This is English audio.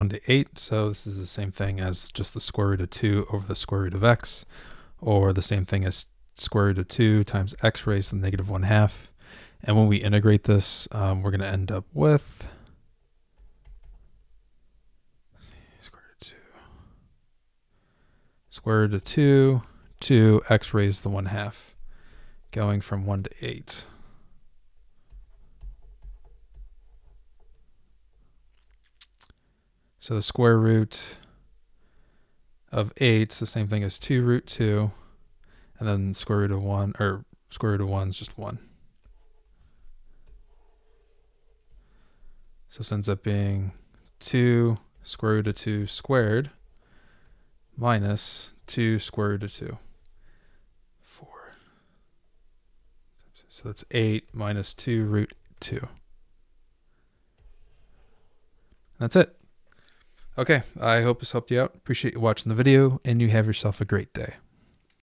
1 to 8. So this is the same thing as just the square root of 2 over the square root of x, or the same thing as square root of 2 times x raised to the negative 1 half. And when we integrate this, um, we're going to end up with square root of 2, square root of 2 to x raised to the 1 half, going from 1 to 8. So the square root of 8 is the same thing as 2 root 2. And then square root of 1, or square root of 1 is just 1. So this ends up being 2 square root of 2 squared minus 2 square root of 2. 4. So that's 8 minus 2 root 2. That's it. Okay, I hope this helped you out. Appreciate you watching the video, and you have yourself a great day.